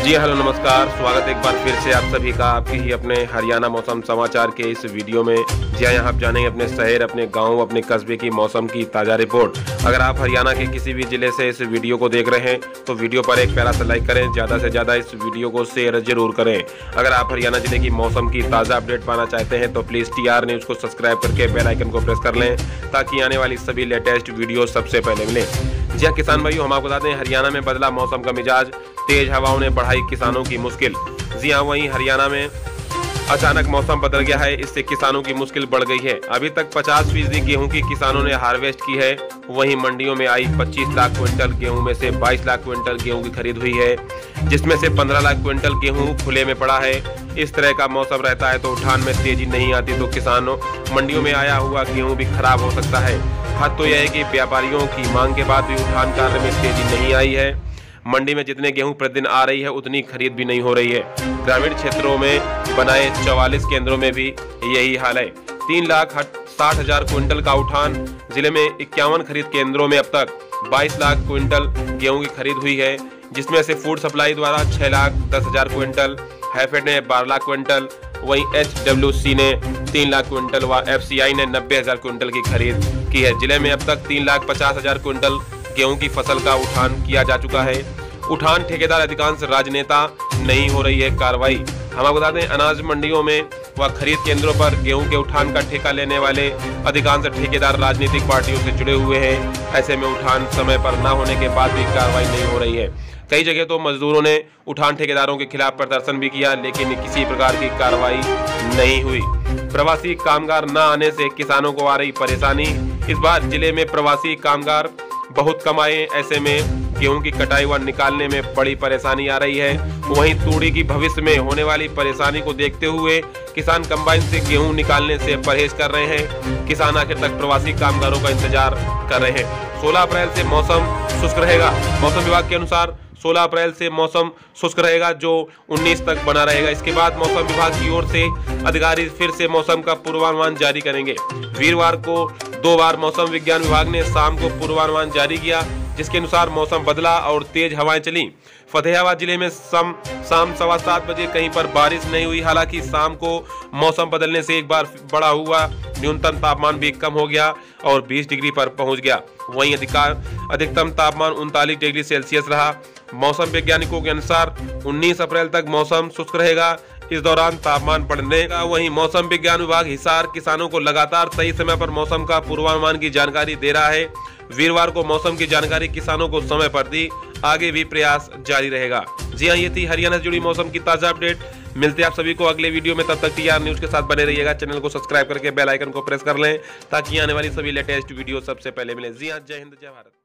जी hello नमस्कार। स्वागत एक बार फिर से आप सभी का आपके ही अपने हरियाणा मौसम समाचार के इस वीडियो में। जी हाँ यहाँ आप जानेंगे अपने शहर, अपने गाँव, अपने कस्बे की मौसम की ताज़ा रिपोर्ट। अगर आप हरियाणा के किसी भी ज़िले से इस वीडियो को देख रहे हैं तो वीडियो पर एक प्यारा सा लाइक करें, ज़्यादा से ज़्यादा इस वीडियो को शेयर ज़रूर करें। अगर आप हरियाणा ज़िले की मौसम की ताज़ा अपडेट पाना चाहते हैं तो प्लीज़ टीआर न्यूज़ को सब्सक्राइब करके बेलाइकन को प्रेस कर लें, ताकि आने वाली सभी लेटेस्ट वीडियो सबसे पहले मिले। जी हाँ किसान भाइयों, हम आपको बता दें, हरियाणा में बदला मौसम का मिजाज, तेज हवाओं ने बढ़ाई किसानों की मुश्किल। जी हाँ वहीं हरियाणा में अचानक मौसम बदल गया है, इससे किसानों की मुश्किल बढ़ गई है। अभी तक 50 फ़ीसदी गेहूँ की किसानों ने हार्वेस्ट की है। वहीं मंडियों में आई 25 लाख क्विंटल गेहूँ में से 22 लाख क्विंटल गेहूँ की खरीद हुई है, जिसमें से 15 लाख क्विंटल गेहूँ खुले में पड़ा है। इस तरह का मौसम रहता है तो उठान में तेज़ी नहीं आती तो किसानों मंडियों में आया हुआ गेहूँ भी खराब हो सकता है। हद तो यह है कि व्यापारियों की मांग के बाद भी उठान कार्य में तेज़ी नहीं आई है। मंडी में जितने गेहूँ प्रतिदिन आ रही है, उतनी खरीद भी नहीं हो रही है। ग्रामीण क्षेत्रों में बनाए चौवालीस केंद्रों में भी यही हाल है। तीन लाख साठ हज़ार क्विंटल का उठान ज़िले में इक्यावन खरीद केंद्रों में अब तक। 22 लाख क्विंटल गेहूँ की खरीद हुई है, जिसमें से फ़ूड सप्लाई द्वारा छह लाख दस हज़ार क्विंटल, हैफेड ने बारह लाख क्विंटल, वहीं एच ने तीन लाख क्विंटल व एफ़ ने नब्बे हज़ार क्विंटल की खरीद की है। ज़िले में अब तक तीन लाख पचास हज़ार क्विंटल गेहूँ की फ़सल का उठान किया जा चुका है। उठान ठेकेदार अधिकांश राजनेता नहीं हो रही है कार्रवाई। हम आपको बता दें, अनाज मंडियों में व खरीद केंद्रों पर गेहूँ के उठान का ठेका लेने वाले अधिकांश ठेकेदार राजनीतिक पार्टियों से जुड़े हुए हैं। ऐसे में उठान समय पर न होने के बाद भी कार्रवाई नहीं हो रही है। कई जगह तो मजदूरों ने उठान ठेकेदारों के खिलाफ प्रदर्शन भी किया, लेकिन किसी प्रकार की कार्रवाई नहीं हुई। प्रवासी कामगार न आने से किसानों को आ रही परेशानी। इस बार ज़िले में प्रवासी कामगार बहुत कम आए ऐसे में गेहूँ की कटाई व निकालने में बड़ी परेशानी आ रही है। वहीं तूड़ी की भविष्य में होने वाली परेशानी को देखते हुए किसान कंबाइन से गेहूँ निकालने से परहेज कर रहे हैं। किसान आखिर तक प्रवासी कामगारों का इंतज़ार कर रहे हैं। 16 अप्रैल से मौसम शुष्क रहेगा। मौसम विभाग के अनुसार 16 अप्रैल से मौसम शुष्क रहेगा, जो 19 तक बना रहेगा। इसके बाद मौसम विभाग की ओर से अधिकारी फिर से मौसम का पूर्वानुमान जारी करेंगे। वीरवार को दो बार मौसम विज्ञान विभाग ने शाम को पूर्वानुमान जारी किया, जिसके अनुसार मौसम बदला और तेज हवाएँ चली। फतेहाबाद ज़िले में शाम शाम सवा सात बजे कहीं पर बारिश नहीं हुई। हालाँकि शाम को मौसम बदलने से एक बार बड़ा हुआ, न्यूनतम तापमान भी कम हो गया और 20 डिग्री पर पहुँच गया। वहीं अधिकार, अधिकतम तापमान उनतालीस डिग्री सेल्सियस रहा। मौसम वैज्ञानिकों के अनुसार 19 अप्रैल तक मौसम शुष्क रहेगा। इस दौरान तापमान बढ़ने का, वहीं मौसम विज्ञान विभाग हिसार किसानों को लगातार सही समय पर मौसम का पूर्वानुमान की जानकारी दे रहा है। वीरवार को मौसम की जानकारी किसानों को समय पर दी, आगे भी प्रयास जारी रहेगा। जी हाँ ये थी हरियाणा से जुड़ी मौसम की ताज़ा अपडेट। मिलते हैं आप सभी को अगले वीडियो में, तब तक टी आर न्यूज़ के साथ बने रहिएगा। चैनल को सब्सक्राइब करके बेल आइकन को प्रेस कर लें, ताकि आने वाली सभी लेटेस्ट वीडियो सबसे पहले मिले। जी हाँ जय हिंद, जय भारत।